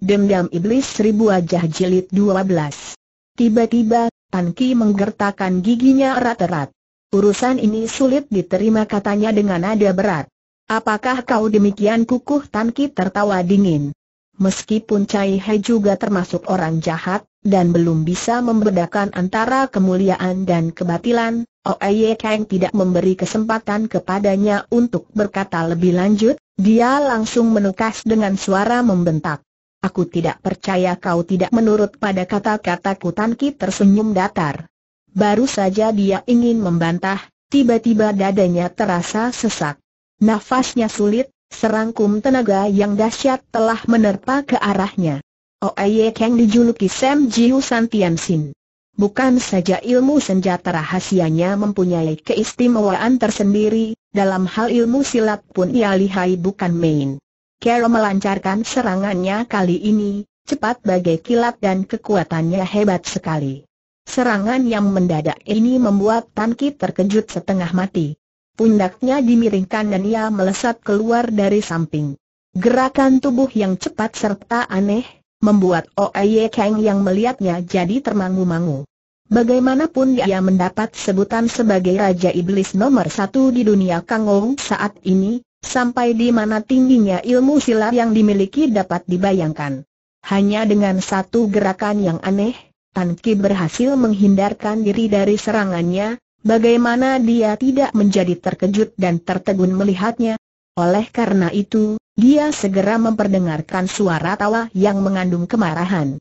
Dendam Iblis Seribu Wajah Jilid 12 Tiba-tiba, Tan Ki menggertakkan giginya erat-erat. Urusan ini sulit diterima katanya dengan nada berat. Apakah kau demikian kukuh Tan Ki tertawa dingin? Meskipun Cai Hai juga termasuk orang jahat, dan belum bisa membedakan antara kemuliaan dan kebatilan, Oye Kang tidak memberi kesempatan kepadanya untuk berkata lebih lanjut, dia langsung menekas dengan suara membentak. Aku tidak percaya kau tidak menurut pada kata-kataku Tan Ki tersenyum datar. Baru saja dia ingin membantah, tiba-tiba dadanya terasa sesak. Nafasnya sulit, serangkum tenaga yang dahsyat telah menerpa ke arahnya. Oye Kang dijuluki Sam Jiu Santiansin. Bukan saja ilmu senjata rahasianya mempunyai keistimewaan tersendiri, dalam hal ilmu silat pun ia lihai bukan main. Carol melancarkan serangannya kali ini, cepat bagai kilat dan kekuatannya hebat sekali. Serangan yang mendadak ini membuat Tan Ki terkejut setengah mati. Pundaknya dimiringkan dan ia melesat keluar dari samping. Gerakan tubuh yang cepat serta aneh, membuat Oye Kang yang melihatnya jadi termangu-mangu. Bagaimanapun dia mendapat sebutan sebagai Raja Iblis nomor satu di dunia Kangong saat ini, Sampai di mana tingginya ilmu silat yang dimiliki dapat dibayangkan. Hanya dengan satu gerakan yang aneh, Tan Ki berhasil menghindarkan diri dari serangannya, bagaimana dia tidak menjadi terkejut dan tertegun melihatnya. Oleh karena itu, dia segera memperdengarkan suara tawa yang mengandung kemarahan.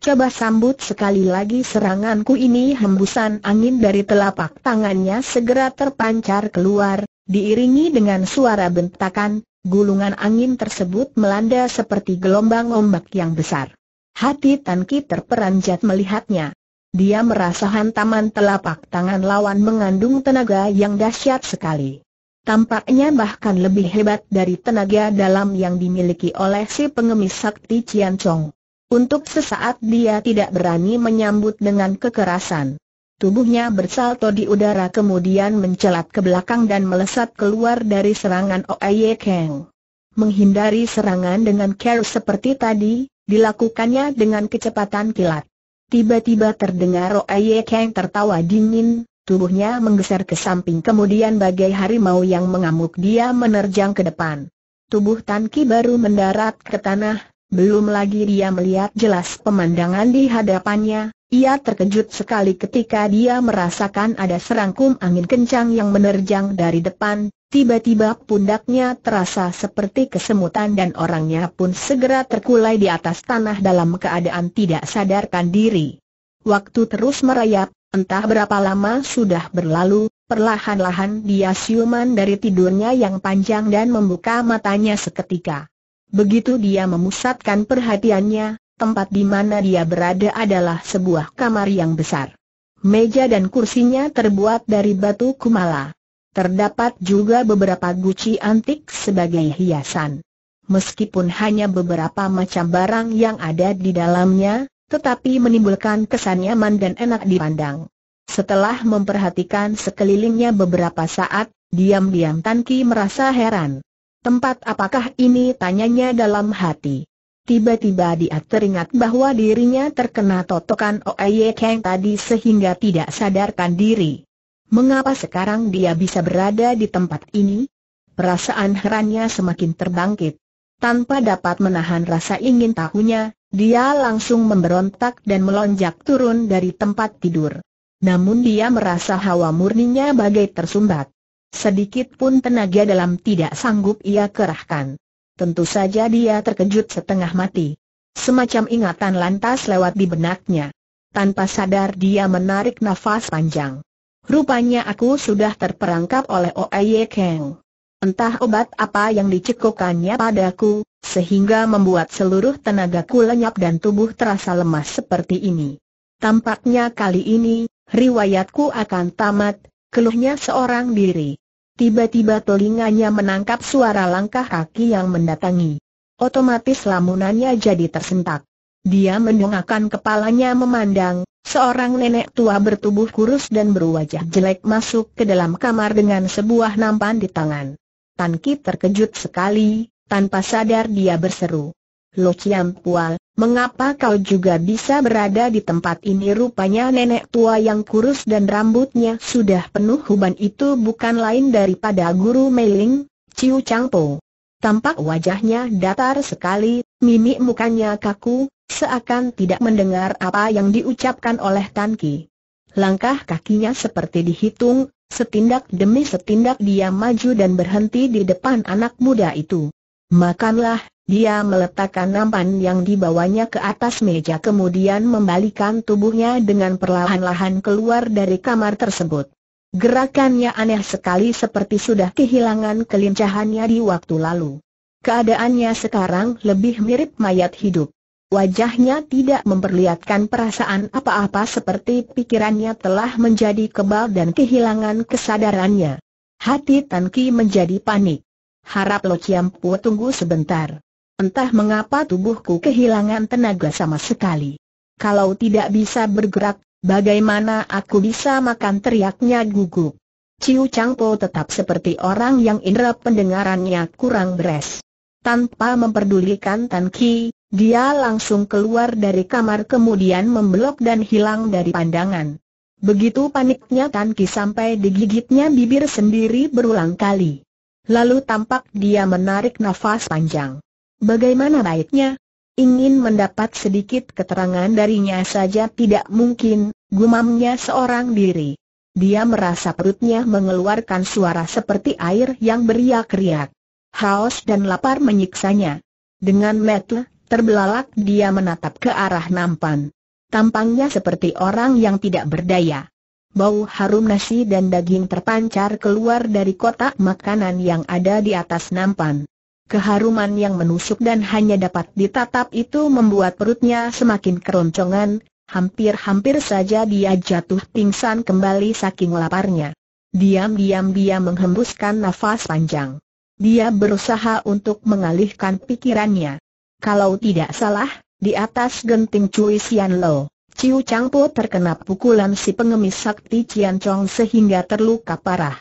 Coba sambut sekali lagi seranganku ini hembusan angin dari telapak tangannya segera terpancar keluar, Diiringi dengan suara bentakan, gulungan angin tersebut melanda seperti gelombang ombak yang besar. Hati Tan Ki terperanjat melihatnya. Dia merasa hantaman telapak tangan lawan mengandung tenaga yang dahsyat sekali. Tampaknya bahkan lebih hebat dari tenaga dalam yang dimiliki oleh si pengemis sakti Cian Chong. Untuk sesaat dia tidak berani menyambut dengan kekerasan. Tubuhnya bersalto di udara kemudian mencelat ke belakang dan melesat keluar dari serangan Oye Kang. Menghindari serangan dengan care seperti tadi, dilakukannya dengan kecepatan kilat. Tiba-tiba terdengar Oye Kang tertawa dingin, tubuhnya menggeser ke samping kemudian bagai harimau yang mengamuk dia menerjang ke depan. Tubuh Tan Ki baru mendarat ke tanah, belum lagi dia melihat jelas pemandangan di hadapannya, ia terkejut sekali ketika dia merasakan ada serangkum angin kencang yang menerjang dari depan, tiba-tiba pundaknya terasa seperti kesemutan dan orangnya pun segera terkulai di atas tanah dalam keadaan tidak sadarkan diri. Waktu terus merayap, entah berapa lama sudah berlalu, perlahan-lahan dia siuman dari tidurnya yang panjang dan membuka matanya seketika. Begitu dia memusatkan perhatiannya, tempat di mana dia berada adalah sebuah kamar yang besar. Meja dan kursinya terbuat dari batu kumala. Terdapat juga beberapa guci antik sebagai hiasan. Meskipun hanya beberapa macam barang yang ada di dalamnya, tetapi menimbulkan kesan nyaman dan enak dipandang. Setelah memperhatikan sekelilingnya beberapa saat, diam-diam Tan Ki merasa heran. Tempat apakah ini tanyanya dalam hati. Tiba-tiba dia teringat bahwa dirinya terkena totokan Oye Kang tadi sehingga tidak sadarkan diri. Mengapa sekarang dia bisa berada di tempat ini? Perasaan herannya semakin terbangkit. Tanpa dapat menahan rasa ingin tahunya, dia langsung memberontak dan melonjak turun dari tempat tidur. Namun dia merasa hawa murninya bagai tersumbat. Sedikit pun tenaga dalam tidak sanggup ia kerahkan. Tentu saja dia terkejut setengah mati. Semacam ingatan lantas lewat di benaknya. Tanpa sadar dia menarik nafas panjang. Rupanya aku sudah terperangkap oleh Oye Kang. Entah obat apa yang dicekukannya padaku, sehingga membuat seluruh tenagaku lenyap dan tubuh terasa lemas seperti ini. Tampaknya kali ini, riwayatku akan tamat, keluhnya seorang diri. Tiba-tiba telinganya menangkap suara langkah kaki yang mendatangi. Otomatis lamunannya jadi tersentak. Dia mendongakkan kepalanya memandang, seorang nenek tua bertubuh kurus dan berwajah jelek masuk ke dalam kamar dengan sebuah nampan di tangan. Tan Ki terkejut sekali, tanpa sadar dia berseru. Lo Chiam Pua, mengapa kau juga bisa berada di tempat ini rupanya nenek tua yang kurus dan rambutnya sudah penuh huban itu bukan lain daripada guru Meiling, Ciu Changpo. Tampak wajahnya datar sekali, mimik mukanya kaku, seakan tidak mendengar apa yang diucapkan oleh Tan Ki. Langkah kakinya seperti dihitung, setindak demi setindak dia maju dan berhenti di depan anak muda itu. Makanlah, dia meletakkan nampan yang dibawanya ke atas meja kemudian membalikan tubuhnya dengan perlahan-lahan keluar dari kamar tersebut. Gerakannya aneh sekali seperti sudah kehilangan kelincahannya di waktu lalu. Keadaannya sekarang lebih mirip mayat hidup. Wajahnya tidak memperlihatkan perasaan apa-apa seperti pikirannya telah menjadi kebal dan kehilangan kesadarannya. Hati Tan Ki menjadi panik. Harap Lo Ciampu tunggu sebentar. Entah mengapa tubuhku kehilangan tenaga sama sekali. Kalau tidak bisa bergerak, bagaimana aku bisa makan teriaknya gugup. Ciu Changpo tetap seperti orang yang indera pendengarannya kurang beres. Tanpa memperdulikan Tan Ki, dia langsung keluar dari kamar kemudian membelok dan hilang dari pandangan. Begitu paniknya Tan Ki sampai digigitnya bibir sendiri berulang kali. Lalu tampak dia menarik nafas panjang. Bagaimana baiknya? Ingin mendapat sedikit keterangan darinya saja tidak mungkin, gumamnya seorang diri. Dia merasa perutnya mengeluarkan suara seperti air yang beriak-riak. Haus dan lapar menyiksanya. Dengan mata terbelalak dia menatap ke arah nampan. Tampangnya seperti orang yang tidak berdaya. Bau harum nasi dan daging terpancar keluar dari kotak makanan yang ada di atas nampan. Keharuman yang menusuk dan hanya dapat ditatap itu membuat perutnya semakin keroncongan, hampir-hampir saja dia jatuh pingsan kembali saking laparnya. Diam-diam dia menghembuskan nafas panjang. Dia berusaha untuk mengalihkan pikirannya. Kalau tidak salah, di atas genting Cui Sian Lo, Ciu Changpo terkena pukulan si pengemis sakti Cian Chong sehingga terluka parah.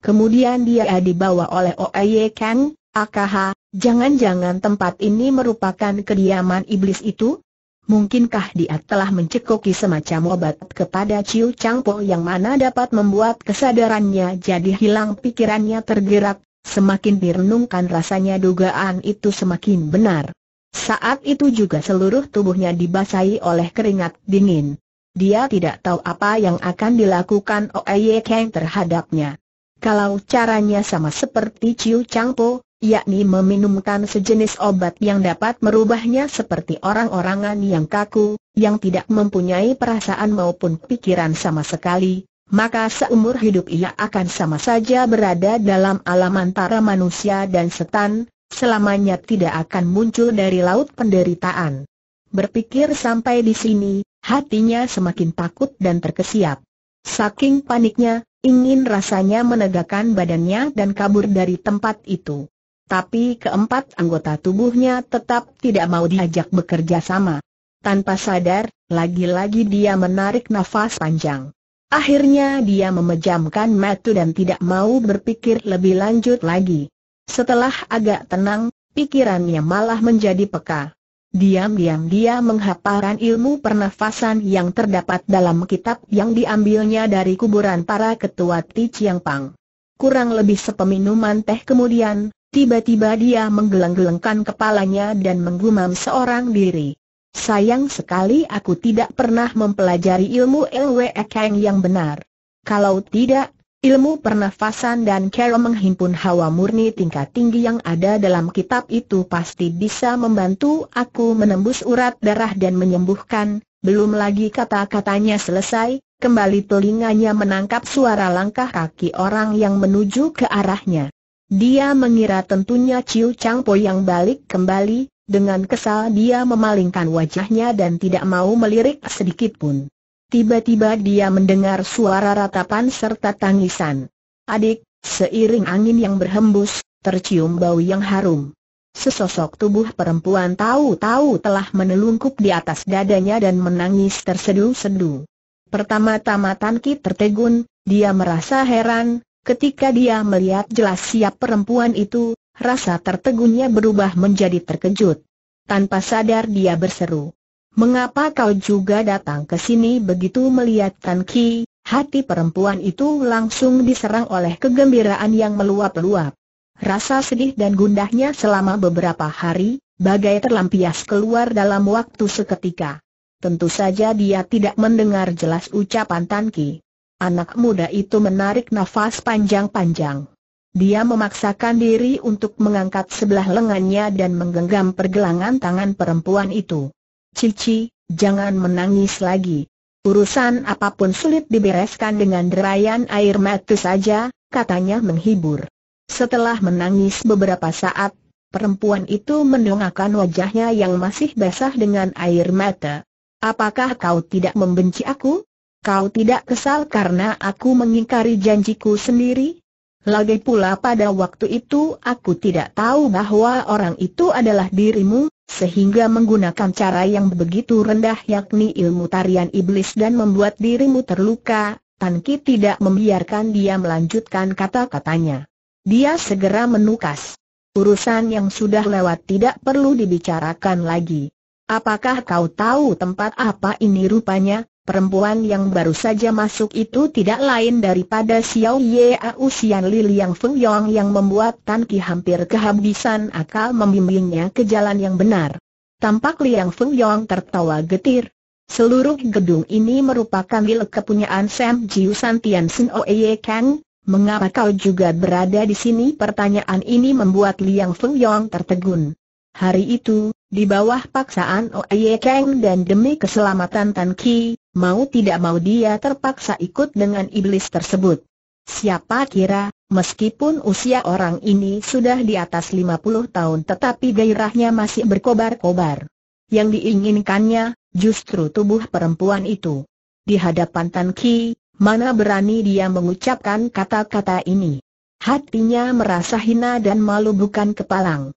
Kemudian dia dibawa oleh Oye Kang, AKH, jangan-jangan tempat ini merupakan kediaman iblis itu? Mungkinkah dia telah mencekoki semacam obat kepada Chiu Changpo yang mana dapat membuat kesadarannya jadi hilang pikirannya tergerak, semakin direnungkan rasanya dugaan itu semakin benar. Saat itu juga seluruh tubuhnya dibasahi oleh keringat dingin. Dia tidak tahu apa yang akan dilakukan Oye Kang terhadapnya. Kalau caranya sama seperti Chiu Changpo, yakni meminumkan sejenis obat yang dapat merubahnya seperti orang-orangan yang kaku, yang tidak mempunyai perasaan maupun pikiran sama sekali, maka seumur hidup ia akan sama saja berada dalam alam antara manusia dan setan, selamanya tidak akan muncul dari laut penderitaan. Berpikir sampai di sini, hatinya semakin takut dan terkesiap. Saking paniknya, ingin rasanya menegakkan badannya dan kabur dari tempat itu tapi keempat anggota tubuhnya tetap tidak mau diajak bekerja sama. Tanpa sadar, lagi-lagi dia menarik nafas panjang. Akhirnya dia memejamkan mata dan tidak mau berpikir lebih lanjut lagi. Setelah agak tenang, pikirannya malah menjadi peka. Diam-diam dia menghaparan ilmu pernafasan yang terdapat dalam kitab yang diambilnya dari kuburan para ketua Ti Chiang Pang. Kurang lebih sepeminuman teh kemudian, Tiba-tiba dia menggeleng-gelengkan kepalanya dan menggumam seorang diri. Sayang sekali aku tidak pernah mempelajari ilmu Lwe Kang yang benar. Kalau tidak, ilmu pernafasan dan cara menghimpun hawa murni tingkat tinggi yang ada dalam kitab itu pasti bisa membantu aku menembus urat darah dan menyembuhkan. Belum lagi kata-katanya selesai, kembali telinganya menangkap suara langkah kaki orang yang menuju ke arahnya. Dia mengira tentunya Chiu Chang Po yang balik kembali, dengan kesal dia memalingkan wajahnya dan tidak mau melirik sedikit pun. Tiba-tiba dia mendengar suara ratapan serta tangisan. Adik, seiring angin yang berhembus, tercium bau yang harum. Sesosok tubuh perempuan tahu-tahu telah menelungkup di atas dadanya dan menangis tersedu-sedu. Pertama-tama Tan Ki tertegun, dia merasa heran, Ketika dia melihat jelas siap perempuan itu, rasa tertegunnya berubah menjadi terkejut. Tanpa sadar dia berseru. Mengapa kau juga datang ke sini begitu melihat Tan Ki? Hati perempuan itu langsung diserang oleh kegembiraan yang meluap-luap. Rasa sedih dan gundahnya selama beberapa hari, bagai terlampias keluar dalam waktu seketika. Tentu saja dia tidak mendengar jelas ucapan Tan Ki. Anak muda itu menarik nafas panjang-panjang. Dia memaksakan diri untuk mengangkat sebelah lengannya dan menggenggam pergelangan tangan perempuan itu. Cici, jangan menangis lagi. Urusan apa pun sulit dibereskan dengan derayan air mata saja, katanya menghibur. Setelah menangis beberapa saat, perempuan itu mendongakkan wajahnya yang masih basah dengan air mata. Apakah kau tidak membenci aku? Kau tidak kesal karena aku mengingkari janjiku sendiri? Lagi pula pada waktu itu aku tidak tahu bahwa orang itu adalah dirimu, sehingga menggunakan cara yang begitu rendah yakni ilmu tarian iblis dan membuat dirimu terluka, Tan Ki tidak membiarkan dia melanjutkan kata-katanya. Dia segera menukas. Urusan yang sudah lewat tidak perlu dibicarakan lagi. Apakah kau tahu tempat apa ini rupanya? Perempuan yang baru saja masuk itu tidak lain daripada Xiao Ye Usian Li Liang Feng Yong yang membuat Tan Ki hampir kehabisan akal membimbingnya ke jalan yang benar. Tampak Liang Feng Yong tertawa getir. Seluruh gedung ini merupakan milik kepunyaan Sam Jiu Santian Sin Oye Kang. Mengapa kau juga berada di sini? Pertanyaan ini membuat Liang Feng Yong tertegun. Hari itu, di bawah paksaan Oye Kang dan demi keselamatan Tan Ki, mau tidak mau dia terpaksa ikut dengan iblis tersebut. Siapa kira, meskipun usia orang ini sudah di atas 50 tahun tetapi gairahnya masih berkobar-kobar. Yang diinginkannya, justru tubuh perempuan itu. Di hadapan Tan Ki, mana berani dia mengucapkan kata-kata ini. Hatinya merasa hina dan malu bukan kepalang.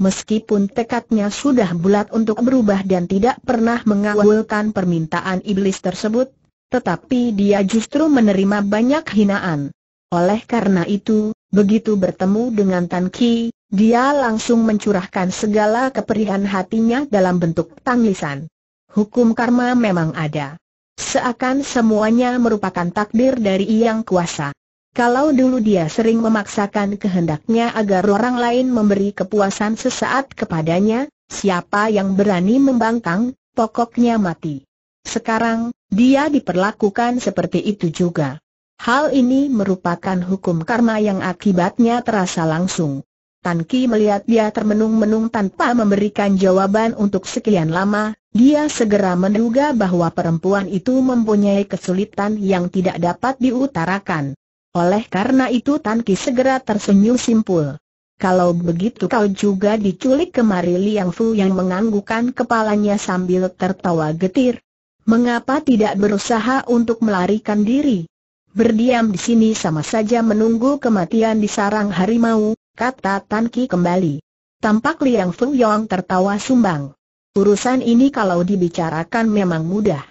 Meskipun tekadnya sudah bulat untuk berubah dan tidak pernah mengawalkan permintaan iblis tersebut, tetapi dia justru menerima banyak hinaan. Oleh karena itu, begitu bertemu dengan Tan Ki, dia langsung mencurahkan segala keperihan hatinya dalam bentuk tangisan. Hukum karma memang ada. Seakan semuanya merupakan takdir dari Yang Kuasa. Kalau dulu dia sering memaksakan kehendaknya agar orang lain memberi kepuasan sesaat kepadanya, siapa yang berani membangkang, pokoknya mati. Sekarang, dia diperlakukan seperti itu juga. Hal ini merupakan hukum karma yang akibatnya terasa langsung. Tan Ki melihat dia termenung-menung tanpa memberikan jawaban untuk sekian lama, dia segera menduga bahwa perempuan itu mempunyai kesulitan yang tidak dapat diutarakan. Oleh karena itu Tan Ki segera tersenyum simpul. Kalau begitu kau juga diculik kemari Liang Fu yang menganggukkan kepalanya sambil tertawa getir. Mengapa tidak berusaha untuk melarikan diri? Berdiam di sini sama saja menunggu kematian di sarang harimau, kata Tan Ki kembali. Tampak Liang Fu Yong tertawa sumbang. Urusan ini kalau dibicarakan memang mudah.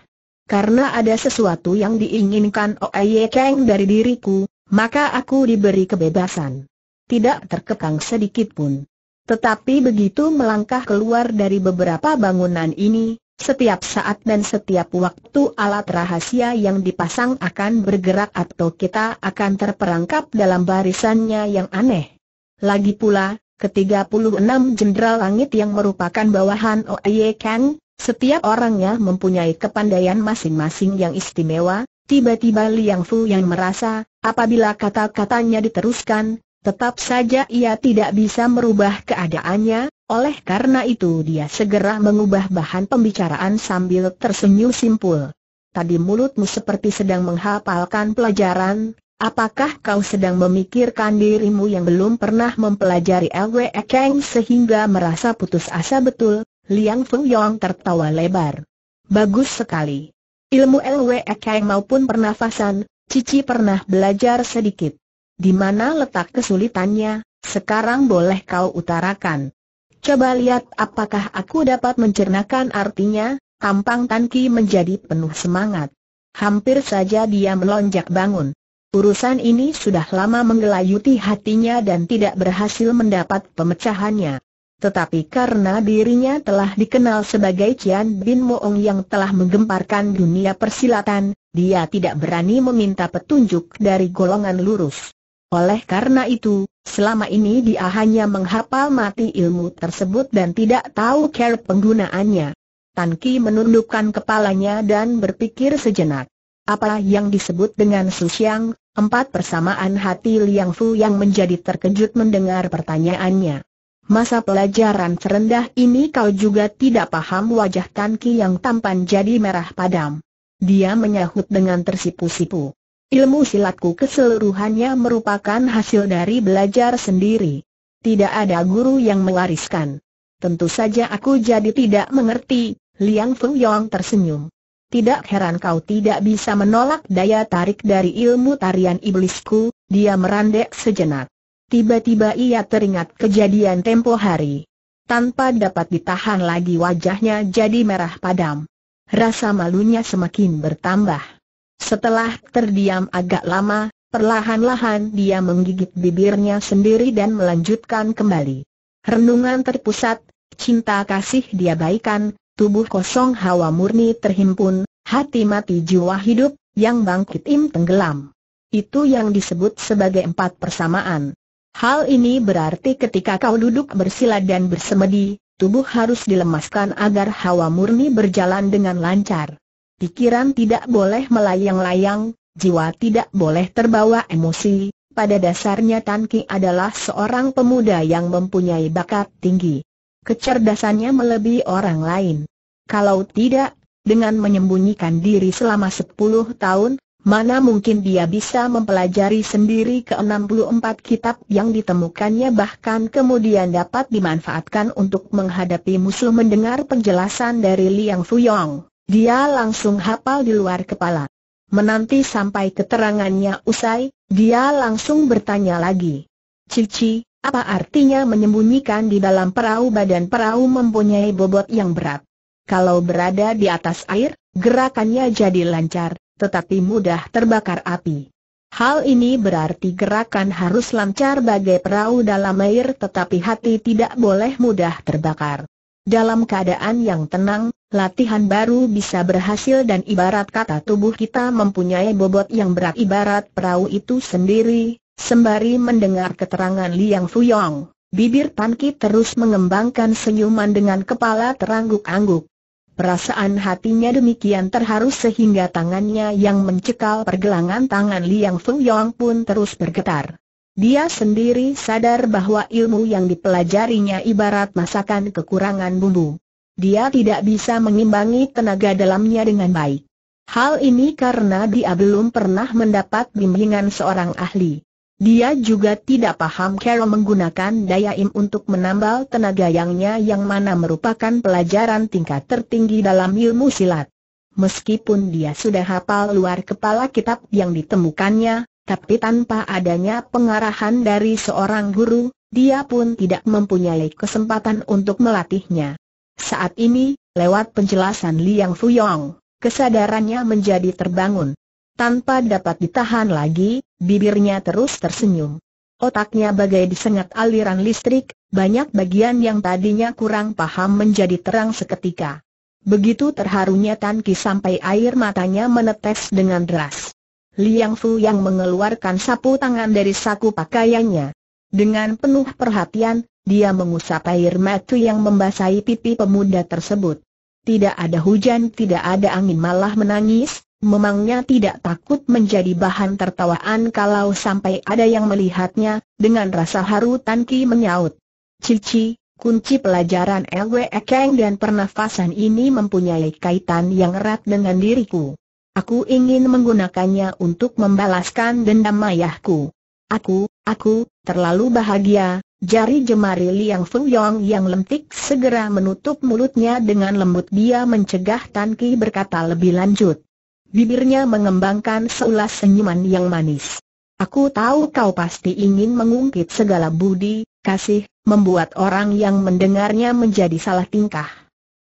Karena ada sesuatu yang diinginkan Oye Kang dari diriku, maka aku diberi kebebasan. Tidak terkekang sedikit pun. Tetapi begitu melangkah keluar dari beberapa bangunan ini, setiap saat dan setiap waktu alat rahasia yang dipasang akan bergerak atau kita akan terperangkap dalam barisannya yang aneh. Lagi pula, ke-36 Jenderal Langit yang merupakan bawahan Oye Kang, setiap orangnya mempunyai kepandaian masing-masing yang istimewa, tiba-tiba Liang Fu yang merasa, apabila kata-katanya diteruskan, tetap saja ia tidak bisa merubah keadaannya, oleh karena itu dia segera mengubah bahan pembicaraan sambil tersenyum simpul. Tadi mulutmu seperti sedang menghafalkan pelajaran, apakah kau sedang memikirkan dirimu yang belum pernah mempelajari LWE Kang sehingga merasa putus asa betul, Liang Feng Yong tertawa lebar. Bagus sekali. Ilmu LWE maupun pernafasan, Cici pernah belajar sedikit. Di mana letak kesulitannya, sekarang boleh kau utarakan. Coba lihat apakah aku dapat mencernakan artinya, tampang Tanki menjadi penuh semangat. Hampir saja dia melonjak bangun. Urusan ini sudah lama menggelayuti hatinya dan tidak berhasil mendapat pemecahannya. Tetapi karena dirinya telah dikenal sebagai Cian Bin Moong yang telah menggemparkan dunia persilatan, dia tidak berani meminta petunjuk dari golongan lurus. Oleh karena itu, selama ini dia hanya menghafal mati ilmu tersebut dan tidak tahu cara penggunaannya. Tan Ki menundukkan kepalanya dan berpikir sejenak. Apa yang disebut dengan Susiang, empat persamaan hati Liang Fu yang menjadi terkejut mendengar pertanyaannya. Masa pelajaran terendah ini kau juga tidak paham wajah Tan Ki yang tampan jadi merah padam. Dia menyahut dengan tersipu-sipu. Ilmu silatku keseluruhannya merupakan hasil dari belajar sendiri. Tidak ada guru yang mewariskan. Tentu saja aku jadi tidak mengerti, Liang Fu Yong tersenyum. Tidak heran kau tidak bisa menolak daya tarik dari ilmu tarian iblisku, dia merandek sejenak. Tiba-tiba ia teringat kejadian tempo hari. Tanpa dapat ditahan lagi wajahnya jadi merah padam. Rasa malunya semakin bertambah. Setelah terdiam agak lama, perlahan-lahan dia menggigit bibirnya sendiri dan melanjutkan kembali. Renungan terpusat, cinta kasih dia baikan, tubuh kosong hawa murni terhimpun, hati mati jiwa hidup, yang bangkit im tenggelam. Itu yang disebut sebagai empat persamaan. Hal ini berarti ketika kau duduk bersila dan bersemedi, tubuh harus dilemaskan agar hawa murni berjalan dengan lancar. Pikiran tidak boleh melayang-layang, jiwa tidak boleh terbawa emosi, pada dasarnya Tan Ki adalah seorang pemuda yang mempunyai bakat tinggi. Kecerdasannya melebihi orang lain. Kalau tidak, dengan menyembunyikan diri selama 10 tahun, Mana mungkin dia bisa mempelajari sendiri ke-64 kitab yang ditemukannya bahkan kemudian dapat dimanfaatkan untuk menghadapi musuh mendengar penjelasan dari Liang Fuyong. Dia langsung hafal di luar kepala. Menanti sampai keterangannya usai, dia langsung bertanya lagi. Cici, apa artinya menyembunyikan di dalam perahu badan perahu mempunyai bobot yang berat? Kalau berada di atas air, gerakannya jadi lancar, tetapi mudah terbakar api. Hal ini berarti gerakan harus lancar bagai perahu dalam air tetapi hati tidak boleh mudah terbakar. Dalam keadaan yang tenang, latihan baru bisa berhasil dan ibarat kata tubuh kita mempunyai bobot yang berat ibarat perahu itu sendiri, sembari mendengar keterangan Liang Fuyong. Bibir Tan Ki terus mengembangkan senyuman dengan kepala terangguk-angguk. Perasaan hatinya demikian terharu sehingga tangannya yang mencekal pergelangan tangan Liang Feng Yong pun terus bergetar. Dia sendiri sadar bahwa ilmu yang dipelajarinya ibarat masakan kekurangan bumbu. Dia tidak bisa mengimbangi tenaga dalamnya dengan baik. Hal ini karena dia belum pernah mendapat bimbingan seorang ahli. Dia juga tidak paham cara menggunakan daya im untuk menambal tenaga yangnya yang mana merupakan pelajaran tingkat tertinggi dalam ilmu silat. Meskipun dia sudah hafal luar kepala kitab yang ditemukannya, tapi tanpa adanya pengarahan dari seorang guru, dia pun tidak mempunyai kesempatan untuk melatihnya. Saat ini, lewat penjelasan Liang Fuyong, kesadarannya menjadi terbangun. Tanpa dapat ditahan lagi, bibirnya terus tersenyum. Otaknya bagai disengat aliran listrik, banyak bagian yang tadinya kurang paham menjadi terang seketika. Begitu terharunya Tan Ki sampai air matanya menetes dengan deras. Liang Fu yang mengeluarkan sapu tangan dari saku pakaiannya. Dengan penuh perhatian, dia mengusap air mata yang membasahi pipi pemuda tersebut. Tidak ada hujan, tidak ada angin malah menangis, Memangnya tidak takut menjadi bahan tertawaan kalau sampai ada yang melihatnya, dengan rasa haru Tan Ki menyaut. Cici, kunci pelajaran Lwe Keng dan pernafasan ini mempunyai kaitan yang erat dengan diriku. Aku ingin menggunakannya untuk membalaskan dendam ayahku. Aku, aku, terlalu bahagia, jari jemari Liang Feng Yong yang lentik segera menutup mulutnya dengan lembut dia mencegah Tan Ki berkata lebih lanjut. Bibirnya mengembangkan seulas senyuman yang manis. Aku tahu kau pasti ingin mengungkit segala budi, kasih, membuat orang yang mendengarnya menjadi salah tingkah.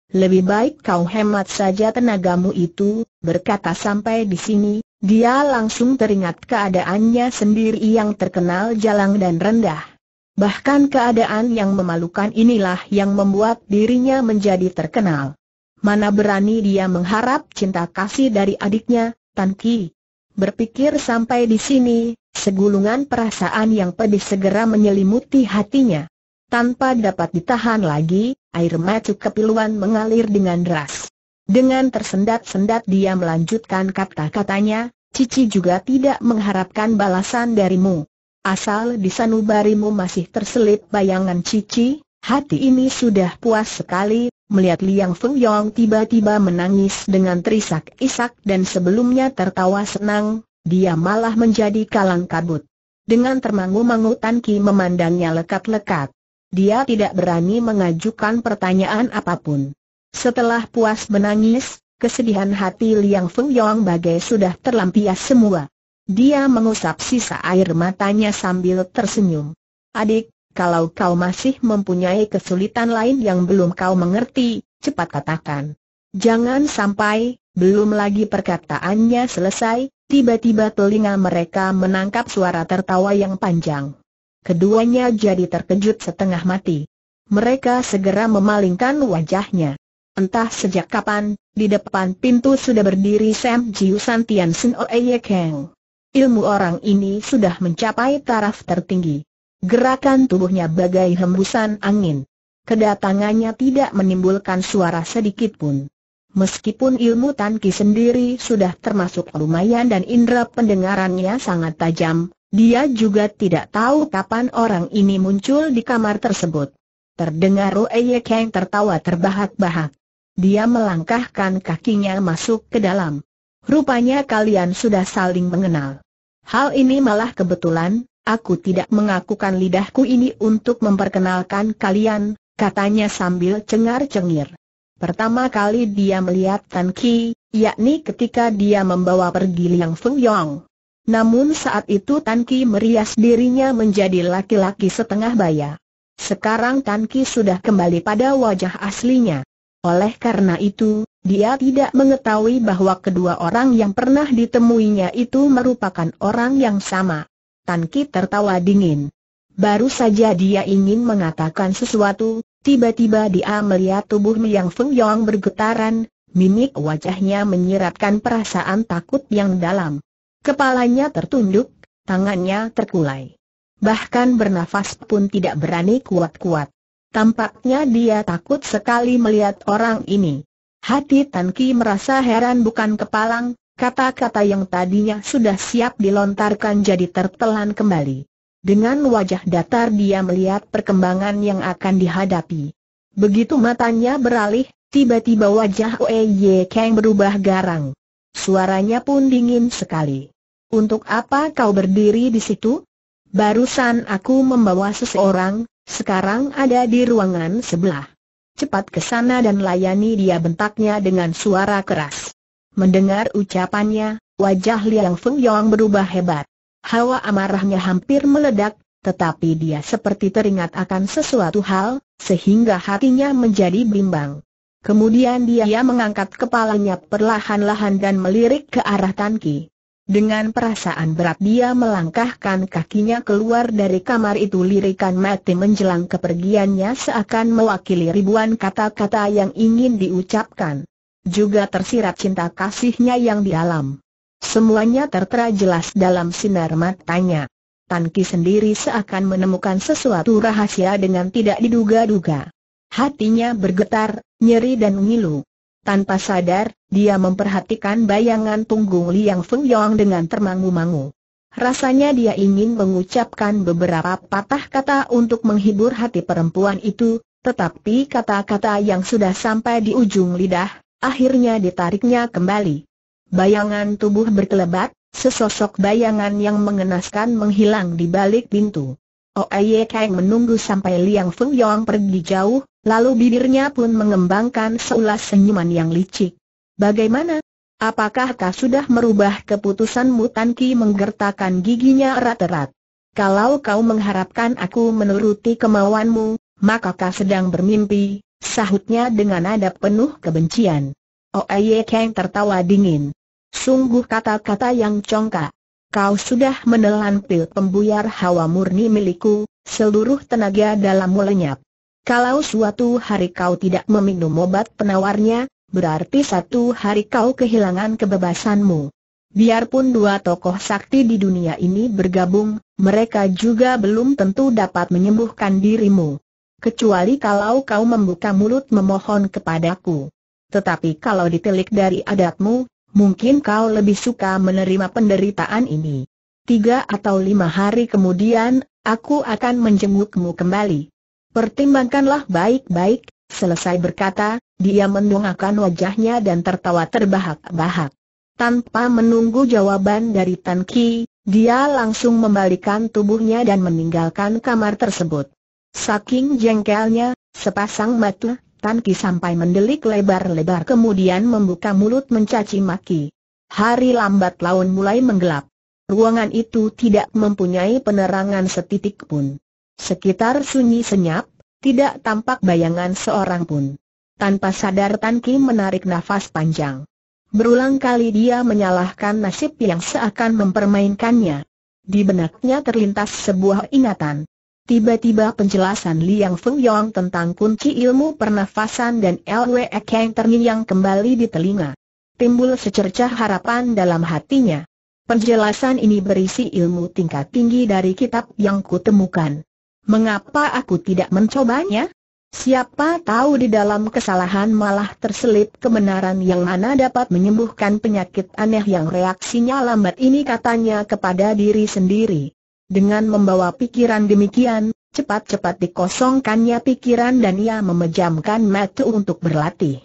Lebih baik kau hemat saja tenagamu itu, berkata sampai di sini, dia langsung teringat keadaannya sendiri yang terkenal jalang dan rendah. Bahkan keadaan yang memalukan inilah yang membuat dirinya menjadi terkenal. Mana berani dia mengharap cinta kasih dari adiknya, Tan Ki. Berpikir sampai di sini, segulungan perasaan yang pedih segera menyelimuti hatinya. Tanpa dapat ditahan lagi, air mata kepiluan mengalir dengan deras. Dengan tersendat-sendat dia melanjutkan kata-katanya, Cici juga tidak mengharapkan balasan darimu. Asal di sanubarimu masih terselip bayangan Cici, hati ini sudah puas sekali, melihat Liang Feng Yong tiba-tiba menangis dengan terisak-isak dan sebelumnya tertawa senang, dia malah menjadi kalang kabut. Dengan termangu-mangu Tan Ki memandangnya lekat-lekat. Dia tidak berani mengajukan pertanyaan apa pun. Setelah puas menangis, kesedihan hati Liang Feng Yong bagai sudah terlampias semua. Dia mengusap sisa air matanya sambil tersenyum. Adik, kalau kau masih mempunyai kesulitan lain yang belum kau mengerti, cepat katakan. Jangan sampai, belum lagi perkataannya selesai, tiba-tiba telinga mereka menangkap suara tertawa yang panjang. Keduanya jadi terkejut setengah mati. Mereka segera memalingkan wajahnya. Entah sejak kapan, di depan pintu sudah berdiri Sam Jiu Santian Sin Oye Keng. Ilmu orang ini sudah mencapai taraf tertinggi. Gerakan tubuhnya bagai hembusan angin. Kedatangannya tidak menimbulkan suara sedikit pun. Meskipun ilmu Tanki sendiri sudah termasuk lumayan dan indera pendengarannya sangat tajam, dia juga tidak tahu kapan orang ini muncul di kamar tersebut. Terdengar Roe Kang tertawa terbahak-bahak. Dia melangkahkan kakinya masuk ke dalam. Rupanya kalian sudah saling mengenal. Hal ini malah kebetulan, aku tidak mengakukan lidahku ini untuk memperkenalkan kalian, katanya sambil cengar-cengir. Pertama kali dia melihat Tan Ki, yakni ketika dia membawa pergi Liang Feng Yong. Namun saat itu Tan Ki merias dirinya menjadi laki-laki setengah baya. Sekarang Tan Ki sudah kembali pada wajah aslinya. Oleh karena itu, dia tidak mengetahui bahwa kedua orang yang pernah ditemuinya itu merupakan orang yang sama. Tan Ki tertawa dingin. Baru saja dia ingin mengatakan sesuatu, tiba-tiba dia melihat tubuh Yang Feng Yong bergetaran, mimik wajahnya menyiratkan perasaan takut yang dalam. Kepalanya tertunduk, tangannya terkulai. Bahkan bernafas pun tidak berani kuat-kuat. Tampaknya dia takut sekali melihat orang ini. Hati Tan Ki merasa heran bukan kepalang, kata-kata yang tadinya sudah siap dilontarkan jadi tertelan kembali. Dengan wajah datar dia melihat perkembangan yang akan dihadapi. Begitu matanya beralih, tiba-tiba wajah Oye Kang berubah garang. Suaranya pun dingin sekali. Untuk apa kau berdiri di situ? Barusan aku membawa seseorang, sekarang ada di ruangan sebelah cepat ke sana dan layani dia bentaknya dengan suara keras. Mendengar ucapannya, wajah Liang Feng Yong berubah hebat. Hawa amarahnya hampir meledak, tetapi dia seperti teringat akan sesuatu hal, sehingga hatinya menjadi bimbang. Kemudian dia mengangkat kepalanya perlahan-lahan dan melirik ke arah Tan Ki. Dengan perasaan berat dia melangkahkan kakinya keluar dari kamar itu lirikan mati menjelang kepergiannya seakan mewakili ribuan kata-kata yang ingin diucapkan. Juga tersirat cinta kasihnya yang di alam. Semuanya tertera jelas dalam sinar matanya. Tanki sendiri seakan menemukan sesuatu rahasia dengan tidak diduga-duga. Hatinya bergetar, nyeri dan ngilu. Tanpa sadar, dia memperhatikan bayangan punggung Liang Feng Yong dengan termangu-mangu. Rasanya dia ingin mengucapkan beberapa patah kata untuk menghibur hati perempuan itu, tetapi kata-kata yang sudah sampai di ujung lidah, akhirnya ditariknya kembali. Bayangan tubuh berkelebat, sesosok bayangan yang mengenaskan menghilang di balik pintu. Oye Kang menunggu sampai Liang Feng Yong pergi jauh, Lalu bibirnya pun mengembangkan seulas senyuman yang licik. Bagaimana? Apakah kau sudah merubah keputusanmu Tan Ki menggertakkan giginya erat-erat? Kalau kau mengharapkan aku menuruti kemauanmu, maka kau sedang bermimpi, sahutnya dengan nada penuh kebencian. Oh Aye Kang tertawa dingin. Sungguh kata-kata yang congkak. Kau sudah menelan pil pembuyar hawa murni milikku, seluruh tenaga dalammu lenyap. Kalau suatu hari kau tidak meminum obat penawarnya, berarti satu hari kau kehilangan kebebasanmu. Biarpun dua tokoh sakti di dunia ini bergabung, mereka juga belum tentu dapat menyembuhkan dirimu. Kecuali kalau kau membuka mulut memohon kepadaku. Tetapi kalau ditelik dari adatmu, Mungkin kau lebih suka menerima penderitaan ini. Tiga atau lima hari kemudian, aku akan menjengukmu kembali. Pertimbangkanlah baik-baik, selesai berkata, dia mendongakkan wajahnya dan tertawa terbahak-bahak. Tanpa menunggu jawaban dari Tan Ki, dia langsung membalikan tubuhnya dan meninggalkan kamar tersebut. Saking jengkelnya, sepasang mata Tan Ki sampai mendelik lebar-lebar kemudian membuka mulut mencaci maki. Hari lambat laun mulai menggelap. Ruangan itu tidak mempunyai penerangan setitik pun. Sekitar sunyi senyap, tidak tampak bayangan seorang pun. Tanpa sadar Tan Ki menarik nafas panjang. Berulang kali dia menyalahkan nasib yang seakan mempermainkannya. Di benaknya terlintas sebuah ingatan. Tiba-tiba penjelasan Liang Yong tentang kunci ilmu pernafasan dan Lwe Kang terngiang kembali di telinga. Timbul secercah harapan dalam hatinya. Penjelasan ini berisi ilmu tingkat tinggi dari kitab yang kutemukan. Mengapa aku tidak mencobanya? Siapa tahu di dalam kesalahan malah terselip kebenaran yang mana dapat menyembuhkan penyakit aneh yang reaksinya lambat ini katanya kepada diri sendiri. Dengan membawa pikiran demikian, cepat-cepat dikosongkannya pikiran dan ia memejamkan mata untuk berlatih.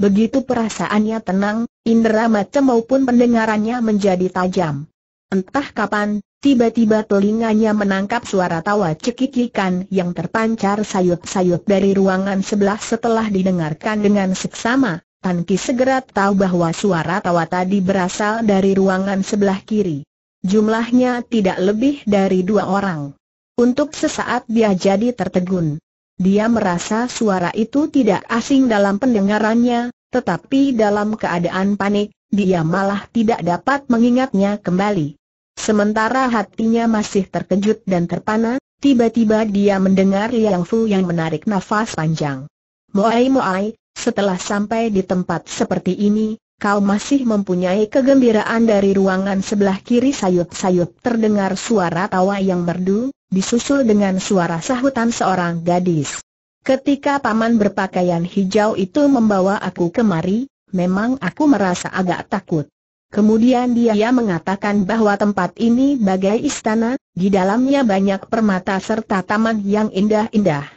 Begitu perasaannya tenang, indera mata maupun pendengarannya menjadi tajam. Entah kapan, tiba-tiba telinganya menangkap suara tawa cekikikan yang terpancar sayup-sayup dari ruangan sebelah setelah didengarkan dengan seksama. Tan Ki segera tahu bahwa suara tawa tadi berasal dari ruangan sebelah kiri. Jumlahnya tidak lebih dari dua orang. Untuk sesaat dia jadi tertegun. Dia merasa suara itu tidak asing dalam pendengarannya, tetapi dalam keadaan panik, dia malah tidak dapat mengingatnya kembali. Sementara hatinya masih terkejut dan terpana, tiba-tiba dia mendengar Liang Fu yang menarik nafas panjang. Moai Moai, setelah sampai di tempat seperti ini, kau masih mempunyai kegembiraan dari ruangan sebelah kiri sayup-sayup terdengar suara tawa yang merdu, disusul dengan suara sahutan seorang gadis. Ketika paman berpakaian hijau itu membawa aku kemari, memang aku merasa agak takut. Kemudian dia mengatakan bahwa tempat ini bagai istana, di dalamnya banyak permata serta taman yang indah-indah.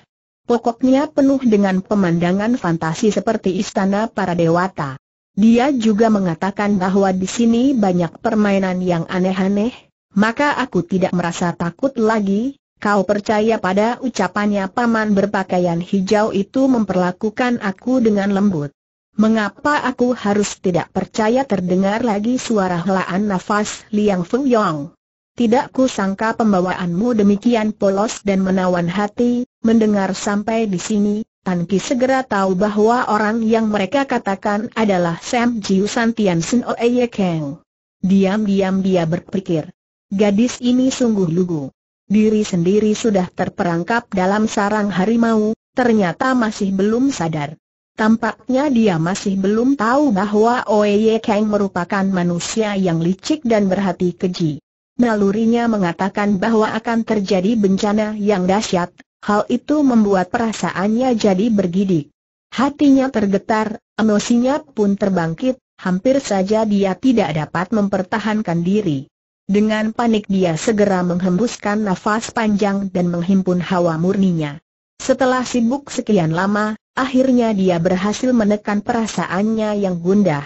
Pokoknya penuh dengan pemandangan fantasi seperti istana para dewata. Dia juga mengatakan bahwa di sini banyak permainan yang aneh-aneh, maka aku tidak merasa takut lagi. Kau percaya pada ucapannya paman berpakaian hijau itu memperlakukan aku dengan lembut. Mengapa aku harus tidak percaya terdengar lagi suara helaan nafas Liang Feng Yong? Tidak kusangka pembawaanmu demikian polos dan menawan hati, mendengar sampai di sini, Tan Ki segera tahu bahwa orang yang mereka katakan adalah Sam Jiu Santian Sin Oye Kang. Diam-diam dia berpikir. Gadis ini sungguh lugu. Diri sendiri sudah terperangkap dalam sarang harimau, ternyata masih belum sadar. Tampaknya dia masih belum tahu bahwa Oye Kang merupakan manusia yang licik dan berhati keji. Nalurinya mengatakan bahwa akan terjadi bencana yang dahsyat, Hal itu membuat perasaannya jadi bergidik. Hatinya tergetar, emosinya pun terbangkit, hampir saja dia tidak dapat mempertahankan diri. Dengan panik dia segera menghembuskan nafas panjang dan menghimpun hawa murninya. Setelah sibuk sekian lama, akhirnya dia berhasil menekan perasaannya yang gundah.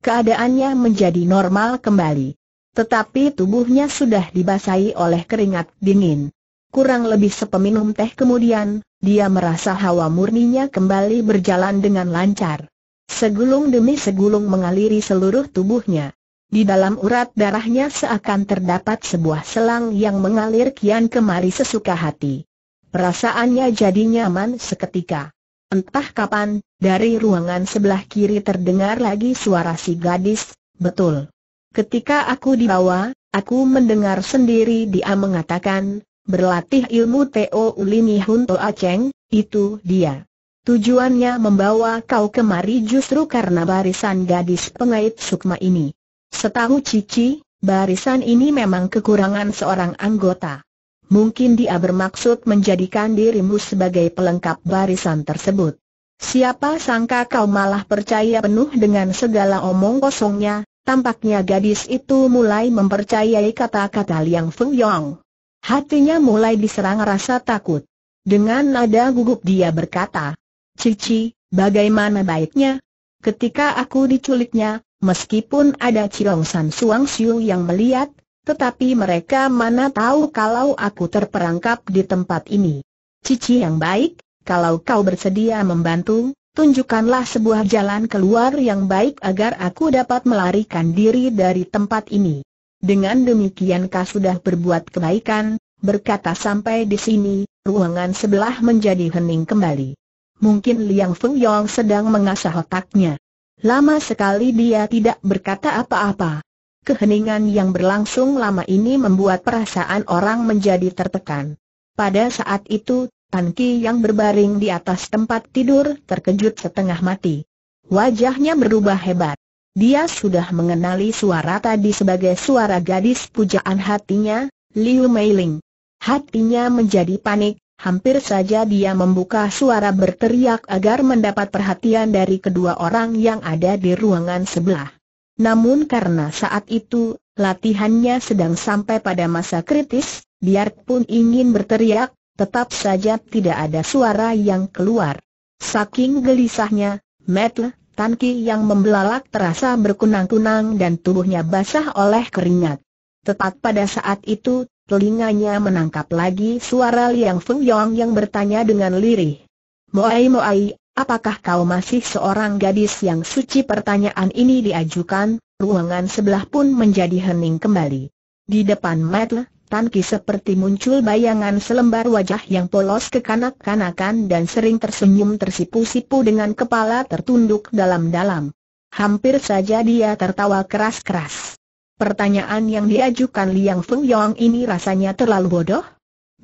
Keadaannya menjadi normal kembali. Tetapi tubuhnya sudah dibasahi oleh keringat dingin. Kurang lebih sepeminum teh kemudian, dia merasa hawa murninya kembali berjalan dengan lancar. Segulung demi segulung mengaliri seluruh tubuhnya. Di dalam urat darahnya seakan terdapat sebuah selang yang mengalir kian kemari sesuka hati. Perasaannya jadi nyaman seketika. Entah kapan, dari ruangan sebelah kiri terdengar lagi suara si gadis, betul. Ketika aku dibawa, Aku mendengar sendiri dia mengatakan, berlatih ilmu Teo Ulini Hunto Aceng, itu dia. Tujuannya membawa kau kemari justru karena barisan gadis pengait sukma ini. Setahu Cici, barisan ini memang kekurangan seorang anggota. Mungkin dia bermaksud menjadikan dirimu sebagai pelengkap barisan tersebut. Siapa sangka kau malah percaya penuh dengan segala omong kosongnya, Tampaknya gadis itu mulai mempercayai kata-kata Liang Feng Yong. Hatinya mulai diserang rasa takut. Dengan nada gugup dia berkata, Cici, bagaimana baiknya? Ketika aku diculiknya, meskipun ada Ciong San Suang Siu yang melihat, tetapi mereka mana tahu kalau aku terperangkap di tempat ini. Cici yang baik, kalau kau bersedia membantu, tunjukkanlah sebuah jalan keluar yang baik agar aku dapat melarikan diri dari tempat ini. Dengan demikian kau sudah berbuat kebaikan, berkata sampai di sini, ruangan sebelah menjadi hening kembali. Mungkin Liang Feng Yong sedang mengasah otaknya. Lama sekali dia tidak berkata apa-apa. Keheningan yang berlangsung lama ini membuat perasaan orang menjadi tertekan. Pada saat itu, Tan Ki yang berbaring di atas tempat tidur terkejut setengah mati. Wajahnya berubah hebat. Dia sudah mengenali suara tadi sebagai suara gadis pujaan hatinya, Liu Meiling. Hatinya menjadi panik, hampir saja dia membuka suara berteriak agar mendapat perhatian dari kedua orang yang ada di ruangan sebelah. Namun karena saat itu, latihannya sedang sampai pada masa kritis, biarpun ingin berteriak, tetap saja tidak ada suara yang keluar. Saking gelisahnya, Metle, Tanki yang membelalak terasa berkunang-kunang dan tubuhnya basah oleh keringat. Tepat pada saat itu, telinganya menangkap lagi suara Liang Feng Yong yang bertanya dengan lirih. Moai Moai, apakah kau masih seorang gadis yang suci pertanyaan ini diajukan, ruangan sebelah pun menjadi hening kembali. Di depan Metle, Tan Ki seperti muncul bayangan selembar wajah yang polos kekanak-kanakan dan sering tersenyum tersipu-sipu dengan kepala tertunduk dalam-dalam. Hampir saja dia tertawa keras-keras. Pertanyaan yang diajukan Liang Feng Yong ini rasanya terlalu bodoh?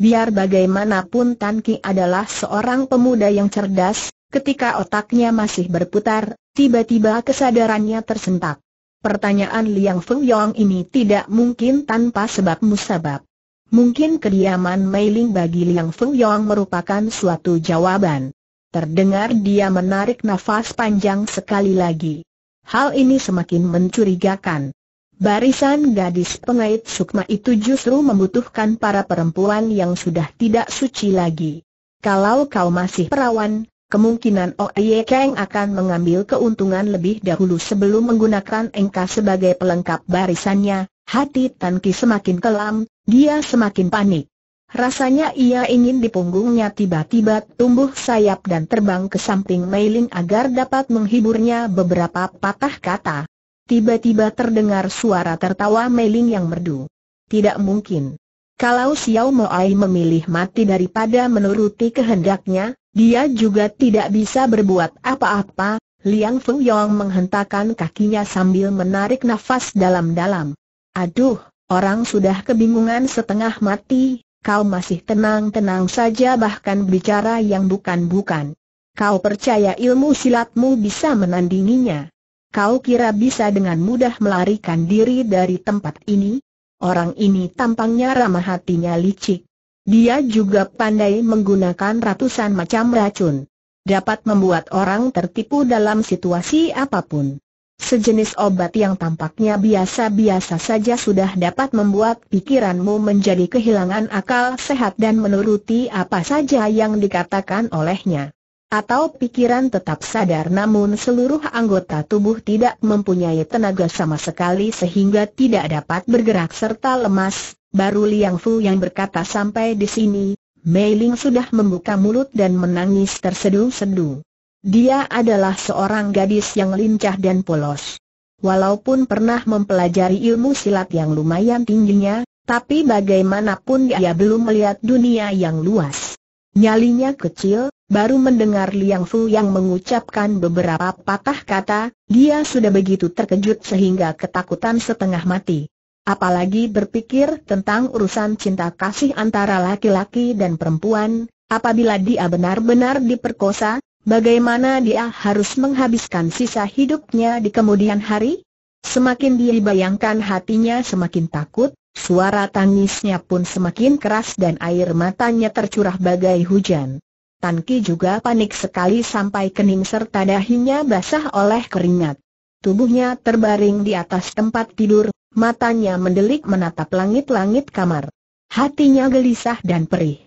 Biar bagaimanapun Tan Ki adalah seorang pemuda yang cerdas, ketika otaknya masih berputar, tiba-tiba kesadarannya tersentak. Pertanyaan Liang Feng Yong ini tidak mungkin tanpa sebab musabab. Mungkin kediaman Mei Ling bagi Liang Feng Yong merupakan suatu jawaban. Terdengar dia menarik nafas panjang sekali lagi. Hal ini semakin mencurigakan. Barisan gadis pengait sukma itu justru membutuhkan para perempuan yang sudah tidak suci lagi. Kalau kau masih perawan, kemungkinan Oye Kang akan mengambil keuntungan lebih dahulu sebelum menggunakan engkau sebagai pelengkap barisannya. Hati Tan Ki semakin kelam, dia semakin panik. Rasanya ia ingin di punggungnya tiba-tiba tumbuh sayap dan terbang ke samping Meiling agar dapat menghiburnya beberapa patah kata. Tiba-tiba terdengar suara tertawa Meiling yang merdu. Tidak mungkin. Kalau Xiao Moai memilih mati daripada menuruti kehendaknya, dia juga tidak bisa berbuat apa-apa, Liang Feng Yong menghentakkan kakinya sambil menarik nafas dalam-dalam. Aduh, orang sudah kebingungan setengah mati, kau masih tenang-tenang saja bahkan bicara yang bukan-bukan. Kau percaya ilmu silatmu bisa menandinginya? Kau kira bisa dengan mudah melarikan diri dari tempat ini? Orang ini tampangnya ramah hatinya licik. Dia juga pandai menggunakan ratusan macam racun. Dapat membuat orang tertipu dalam situasi apa pun. Sejenis obat yang tampaknya biasa-biasa saja sudah dapat membuat pikiranmu menjadi kehilangan akal sehat dan menuruti apa saja yang dikatakan olehnya. Atau pikiran tetap sadar namun seluruh anggota tubuh tidak mempunyai tenaga sama sekali sehingga tidak dapat bergerak serta lemas, Baru Liang Fu yang berkata sampai di sini, Mei Ling sudah membuka mulut dan menangis terseduh-seduh. Dia adalah seorang gadis yang lincah dan polos. Walaupun pernah mempelajari ilmu silat yang lumayan tingginya, tapi bagaimanapun dia belum melihat dunia yang luas. Nyalinya kecil, baru mendengar Liang Fu yang mengucapkan beberapa patah kata, dia sudah begitu terkejut sehingga ketakutan setengah mati. Apalagi berpikir tentang urusan cinta kasih antara laki-laki dan perempuan, apabila dia benar-benar diperkosa, bagaimana dia harus menghabiskan sisa hidupnya di kemudian hari? Semakin dia bayangkan hatinya semakin takut, suara tangisnya pun semakin keras dan air matanya tercurah bagai hujan. Tan Ki juga panik sekali sampai kening serta dahinya basah oleh keringat. Tubuhnya terbaring di atas tempat tidur, matanya mendelik menatap langit-langit kamar. Hatinya gelisah dan perih.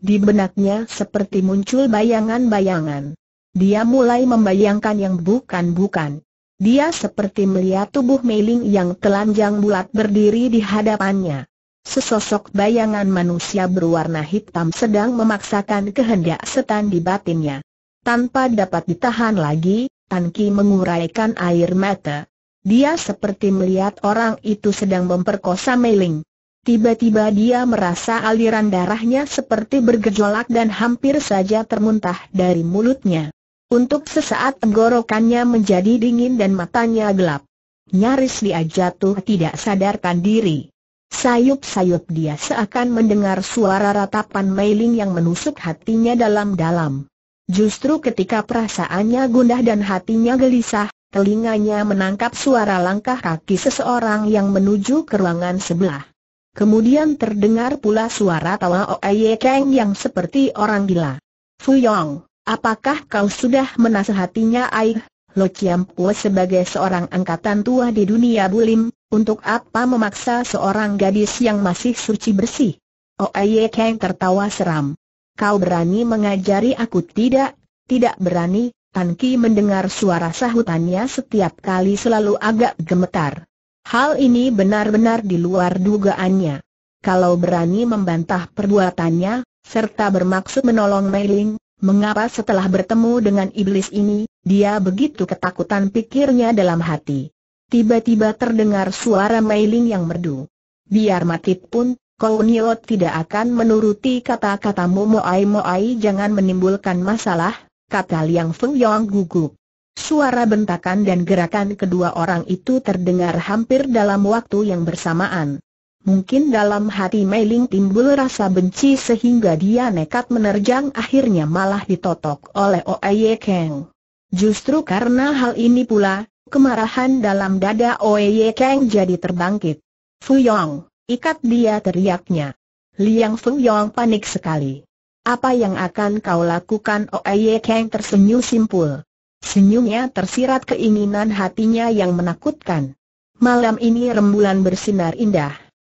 Di benaknya seperti muncul bayangan-bayangan. Dia mulai membayangkan yang bukan-bukan. Dia seperti melihat tubuh Meiling yang telanjang bulat berdiri di hadapannya. Sesosok bayangan manusia berwarna hitam sedang memaksakan kehendak setan di batinnya. Tanpa dapat ditahan lagi, Tan Ki menguraikan air mata. Dia seperti melihat orang itu sedang memperkosa Meiling. Tiba-tiba dia merasa aliran darahnya seperti bergejolak dan hampir saja termuntah dari mulutnya. Untuk sesaat tenggorokannya menjadi dingin dan matanya gelap. Nyaris dia jatuh tidak sadarkan diri. Sayup-sayup dia seakan mendengar suara ratapan mailing yang menusuk hatinya dalam-dalam. Justru ketika perasaannya gundah dan hatinya gelisah, telinganya menangkap suara langkah kaki seseorang yang menuju ke ruangan sebelah. Kemudian terdengar pula suara tawa Oye Kang yang seperti orang gila. Fuyong, apakah kau sudah menasehatinya Aih? Lo Chiampu sebagai seorang angkatan tua di dunia bulim, untuk apa memaksa seorang gadis yang masih suci bersih? Oye Kang tertawa seram. Kau berani mengajari aku tidak? Tidak berani, Tan Ki mendengar suara sahutannya setiap kali selalu agak gemetar. Hal ini benar-benar di luar dugaannya. Kalau berani membantah perbuatannya, serta bermaksud menolong Meiling, Mengapa setelah bertemu dengan iblis ini, dia begitu ketakutan pikirnya dalam hati. Tiba-tiba terdengar suara mailing yang merdu. Biar mati pun, kau tidak akan menuruti kata-katamu Moai Moai jangan menimbulkan masalah, kata Liang Feng Yong gugup. Suara bentakan dan gerakan kedua orang itu terdengar hampir dalam waktu yang bersamaan. Mungkin dalam hati Mei timbul rasa benci sehingga dia nekat menerjang akhirnya malah ditotok oleh Oye Kang. Justru karena hal ini pula, kemarahan dalam dada Oye Kang jadi terbangkit. Fuyong, ikat dia teriaknya. Liang Fuyong panik sekali. Apa yang akan kau lakukan Oye Kang tersenyum simpul. Senyumnya tersirat keinginan hatinya yang menakutkan. Malam ini rembulan bersinar indah.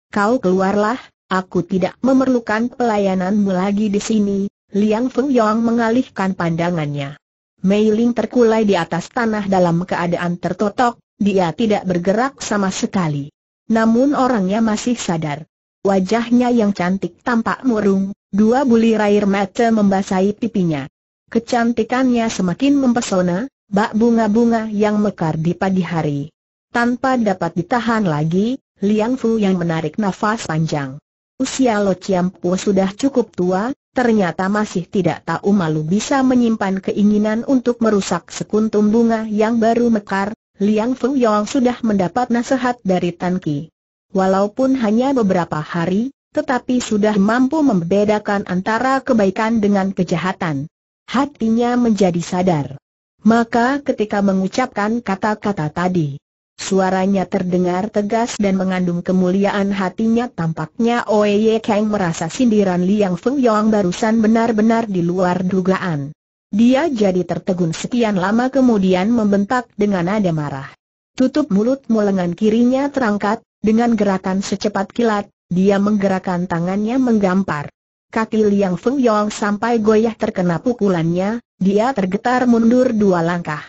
Kau keluarlah, aku tidak memerlukan pelayananmu lagi di sini, Liang Feng Yong mengalihkan pandangannya. Mei Ling terkulai di atas tanah dalam keadaan tertotok, dia tidak bergerak sama sekali. Namun orangnya masih sadar. Wajahnya yang cantik tampak murung, dua bulir air mata membasahi pipinya. Kecantikannya semakin mempesona, bak bunga-bunga yang mekar di pagi hari. Tanpa dapat ditahan lagi, Liang Fu yang menarik nafas panjang. Usia Lo Chiampu sudah cukup tua, ternyata masih tidak tahu malu bisa menyimpan keinginan untuk merusak sekuntum bunga yang baru mekar, Liang Fu Yong sudah mendapat nasihat dari Tan Ki. Walaupun hanya beberapa hari, tetapi sudah mampu membedakan antara kebaikan dengan kejahatan. Hatinya menjadi sadar. Maka ketika mengucapkan kata-kata tadi, Suaranya terdengar tegas dan mengandung kemuliaan hatinya tampaknya Oye Kang merasa sindiran Liang Feng Yong barusan benar-benar di luar dugaan. Dia jadi tertegun sekian lama kemudian membentak dengan nada marah. Tutup mulutmu lengan kirinya terangkat, dengan gerakan secepat kilat, dia menggerakkan tangannya menggampar. Kaki Liang Feng Yong sampai goyah terkena pukulannya, dia tergetar mundur dua langkah.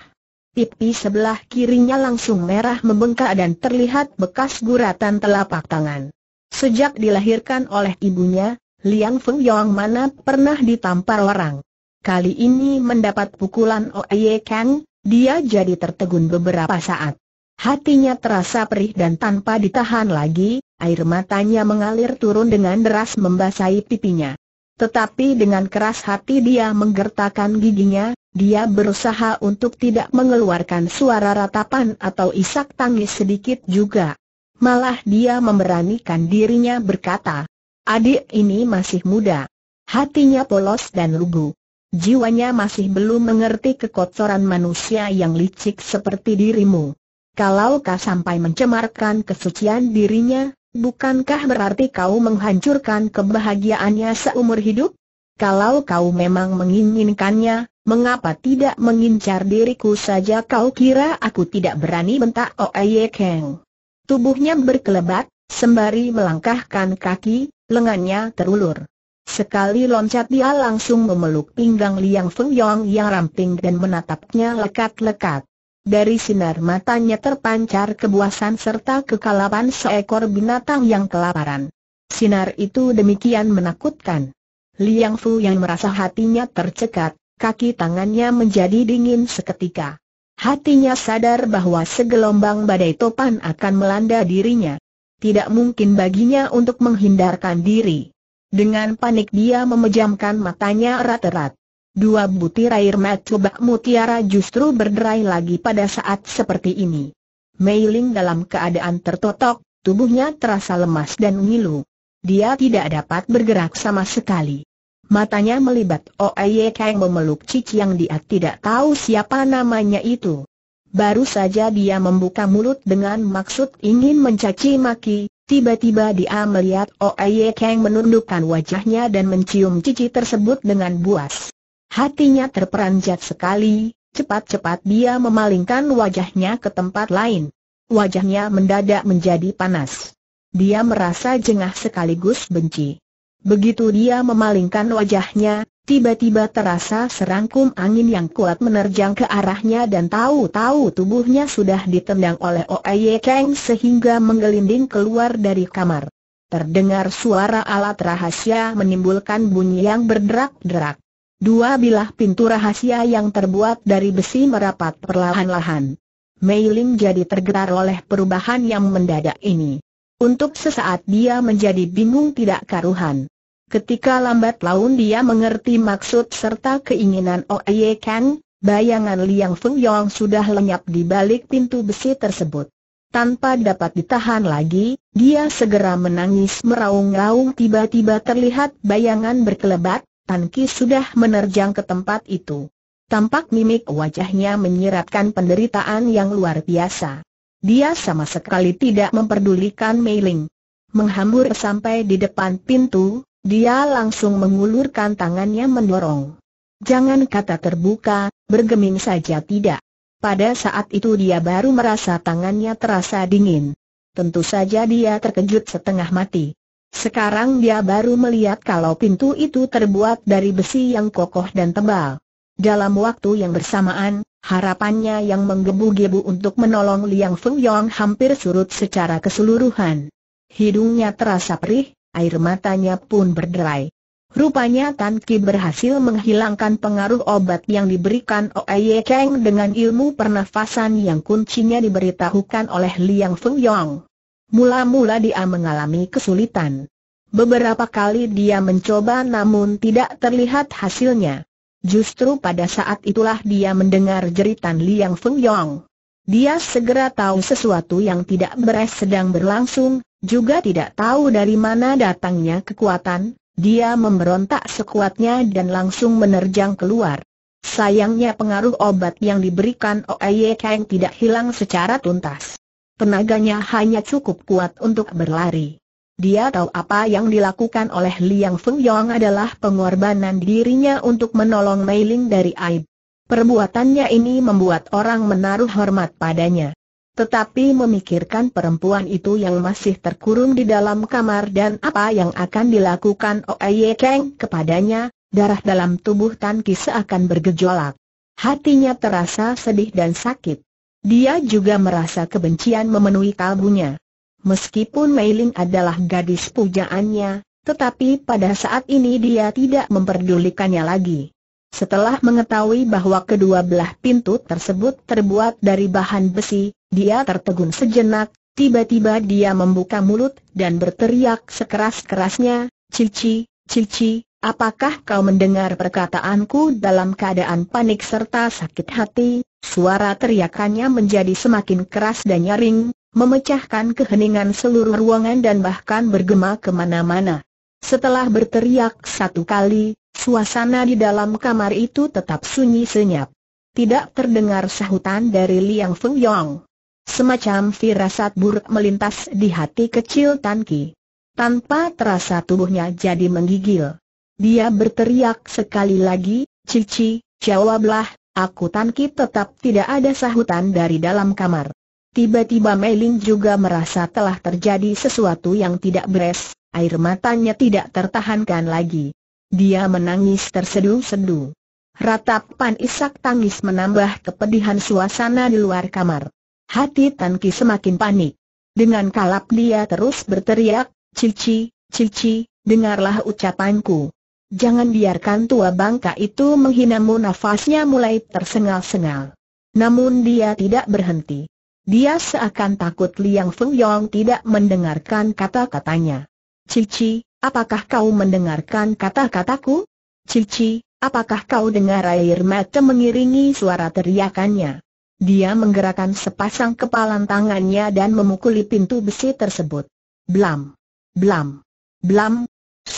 Pipi sebelah kirinya langsung merah membengkak dan terlihat bekas guratan telapak tangan. Sejak dilahirkan oleh ibunya, Liang Feng Yong mana pernah ditampar orang. Kali ini mendapat pukulan Oye Kang, dia jadi tertegun beberapa saat. Hatinya terasa perih dan tanpa ditahan lagi, air matanya mengalir turun dengan deras membasahi pipinya. Tetapi dengan keras hati dia menggertakkan giginya, dia berusaha untuk tidak mengeluarkan suara ratapan atau isak tangis sedikit juga. Malah dia memberanikan dirinya berkata, adik ini masih muda. Hatinya polos dan lugu. Jiwanya masih belum mengerti kekotoran manusia yang licik seperti dirimu. Kalau kau sampai mencemarkan kesucian dirinya, bukankah berarti kau menghancurkan kebahagiaannya seumur hidup? Kalau kau memang menginginkannya, mengapa tidak mengincar diriku saja kau kira aku tidak berani bentak Oye Keng? Tubuhnya berkelebat, sembari melangkahkan kaki, lengannya terulur. Sekali loncat dia langsung memeluk pinggang Liang Feng Yong yang ramping dan menatapnya lekat-lekat. Dari sinar matanya terpancar kebuasan serta kekalapan seekor binatang yang kelaparan. Sinar itu demikian menakutkan. Liang Fu yang merasa hatinya tercekat, kaki tangannya menjadi dingin seketika. Hatinya sadar bahwa segelombang badai topan akan melanda dirinya. Tidak mungkin baginya untuk menghindarkan diri. Dengan panik dia memejamkan matanya erat-erat. Dua butir air mata mutiara justru berderai lagi pada saat seperti ini. Meiling dalam keadaan tertotok, tubuhnya terasa lemas dan ngilu. Dia tidak dapat bergerak sama sekali. Matanya melibat Oye Kang memeluk Cici yang dia tidak tahu siapa namanya itu. Baru saja dia membuka mulut dengan maksud ingin mencaci maki, tiba-tiba dia melihat Oye Kang menundukkan wajahnya dan mencium Cici tersebut dengan buas. Hatinya terperanjat sekali, cepat-cepat dia memalingkan wajahnya ke tempat lain. Wajahnya mendadak menjadi panas. Dia merasa jengah sekaligus benci. Begitu dia memalingkan wajahnya, tiba-tiba terasa serangkum angin yang kuat menerjang ke arahnya dan tahu-tahu tubuhnya sudah ditendang oleh Oye Kang sehingga menggelinding keluar dari kamar. Terdengar suara alat rahasia menimbulkan bunyi yang berderak-derak. Dua bilah pintu rahasia yang terbuat dari besi merapat perlahan-lahan. Mei Ling jadi tergetar oleh perubahan yang mendadak ini. Untuk sesaat dia menjadi bingung tidak karuhan. Ketika lambat laun dia mengerti maksud serta keinginan Oye Kang, bayangan Liang Feng Yong sudah lenyap di balik pintu besi tersebut. Tanpa dapat ditahan lagi, dia segera menangis meraung-raung tiba-tiba terlihat bayangan berkelebat, Tan Ki sudah menerjang ke tempat itu. Tampak mimik wajahnya menyiratkan penderitaan yang luar biasa. Dia sama sekali tidak memperdulikan Mei Ling. Menghambur sampai di depan pintu, dia langsung mengulurkan tangannya mendorong. Jangan kata terbuka, bergeming saja tidak. Pada saat itu dia baru merasa tangannya terasa dingin. Tentu saja dia terkejut setengah mati. Sekarang dia baru melihat kalau pintu itu terbuat dari besi yang kokoh dan tebal. Dalam waktu yang bersamaan, harapannya yang menggebu-gebu untuk menolong Liang Feng Yong hampir surut secara keseluruhan. Hidungnya terasa perih, air matanya pun berderai. Rupanya Tan Ki berhasil menghilangkan pengaruh obat yang diberikan Oye Kang dengan ilmu pernafasan yang kuncinya diberitahukan oleh Liang Feng Yong. Mula-mula dia mengalami kesulitan. Beberapa kali dia mencoba namun tidak terlihat hasilnya. Justru pada saat itulah dia mendengar jeritan Liang Feng Yong. Dia segera tahu sesuatu yang tidak beres sedang berlangsung, juga tidak tahu dari mana datangnya kekuatan, dia memberontak sekuatnya dan langsung menerjang keluar. Sayangnya pengaruh obat yang diberikan Oye Kang tidak hilang secara tuntas tenaganya hanya cukup kuat untuk berlari. Dia tahu apa yang dilakukan oleh Liang Feng Yong adalah pengorbanan dirinya untuk menolong Mei Ling dari aib. Perbuatannya ini membuat orang menaruh hormat padanya. Tetapi memikirkan perempuan itu yang masih terkurung di dalam kamar dan apa yang akan dilakukan Oye Kang kepadanya, darah dalam tubuh Tan Ki seakan bergejolak. Hatinya terasa sedih dan sakit. Dia juga merasa kebencian memenuhi kalbunya. Meskipun Meiling adalah gadis pujaannya, tetapi pada saat ini dia tidak memperdulikannya lagi. Setelah mengetahui bahwa kedua belah pintu tersebut terbuat dari bahan besi, dia tertegun sejenak, tiba-tiba dia membuka mulut dan berteriak sekeras-kerasnya, Cici, Cici, apakah kau mendengar perkataanku dalam keadaan panik serta sakit hati? Suara teriakannya menjadi semakin keras dan nyaring, memecahkan keheningan seluruh ruangan dan bahkan bergema ke mana-mana. Setelah berteriak satu kali, suasana di dalam kamar itu tetap sunyi senyap. Tidak terdengar sahutan dari Liang Feng Yong. Semacam firasat buruk melintas di hati kecil Tan Ki. Tanpa terasa tubuhnya jadi menggigil. Dia berteriak sekali lagi, Cici, jawablah, aku Tan Ki tetap tidak ada sahutan dari dalam kamar. Tiba-tiba Mei Ling juga merasa telah terjadi sesuatu yang tidak beres, air matanya tidak tertahankan lagi. Dia menangis terseduh-seduh. Ratapan isak tangis menambah kepedihan suasana di luar kamar. Hati Tan Ki semakin panik. Dengan kalap dia terus berteriak, Cici, Cici, dengarlah ucapanku. Jangan biarkan tua bangka itu menghinamu nafasnya mulai tersengal-sengal. Namun dia tidak berhenti. Dia seakan takut Liang Feng Yong tidak mendengarkan kata-katanya. Cici, apakah kau mendengarkan kata-kataku? Cici, Apakah kau dengar air mata mengiringi suara teriakannya? Dia menggerakkan sepasang kepalan tangannya dan memukuli pintu besi tersebut. Blam! Blam! Blam!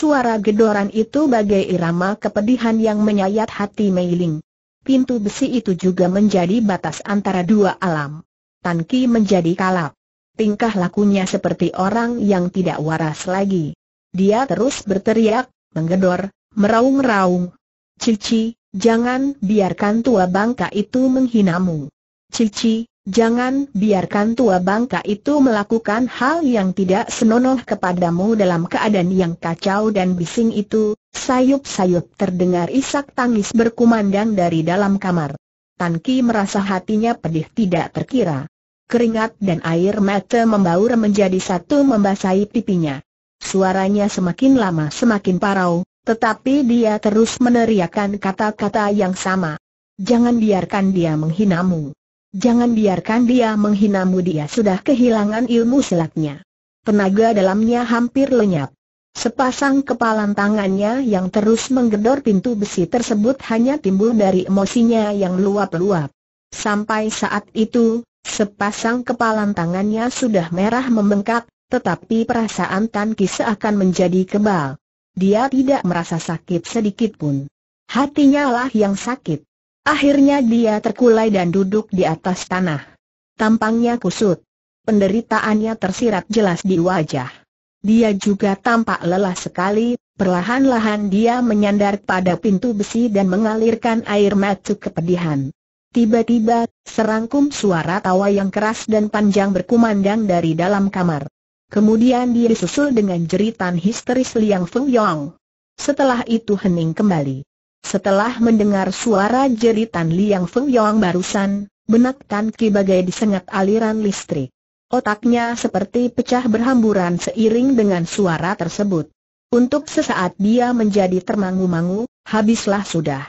Suara gedoran itu bagai irama kepedihan yang menyayat hati Meiling. Pintu besi itu juga menjadi batas antara dua alam. Tan Ki menjadi kalap. Tingkah lakunya seperti orang yang tidak waras lagi. Dia terus berteriak, menggedor, meraung-raung, Cici, jangan biarkan tua bangka itu menghinamu. Cici, jangan biarkan tua bangka itu melakukan hal yang tidak senonoh kepadamu dalam keadaan yang kacau dan bising itu, sayup-sayup terdengar isak tangis berkumandang dari dalam kamar. Tan Ki merasa hatinya pedih tidak terkira. Keringat dan air mata membaur menjadi satu membasahi pipinya. Suaranya semakin lama semakin parau, tetapi dia terus meneriakkan kata-kata yang sama. Jangan biarkan dia menghinamu. Jangan biarkan dia menghinamu dia sudah kehilangan ilmu silatnya. Tenaga dalamnya hampir lenyap. Sepasang kepalan tangannya yang terus menggedor pintu besi tersebut hanya timbul dari emosinya yang luap-luap. Sampai saat itu, sepasang kepalan tangannya sudah merah membengkak, tetapi perasaan Tan Ki seakan menjadi kebal. Dia tidak merasa sakit sedikit pun. Hatinya lah yang sakit. Akhirnya dia terkulai dan duduk di atas tanah. Tampangnya kusut. Penderitaannya tersirat jelas di wajah. Dia juga tampak lelah sekali, perlahan-lahan dia menyandar pada pintu besi dan mengalirkan air mata kepedihan. Tiba-tiba, serangkum suara tawa yang keras dan panjang berkumandang dari dalam kamar. Kemudian dia disusul dengan jeritan histeris Liang Feng Yong. Setelah itu hening kembali. Setelah mendengar suara jeritan Liang Feng Yong barusan, benak Tan Ki bagai disengat aliran listrik. Otaknya seperti pecah berhamburan seiring dengan suara tersebut. Untuk sesaat dia menjadi termangu-mangu, habislah sudah.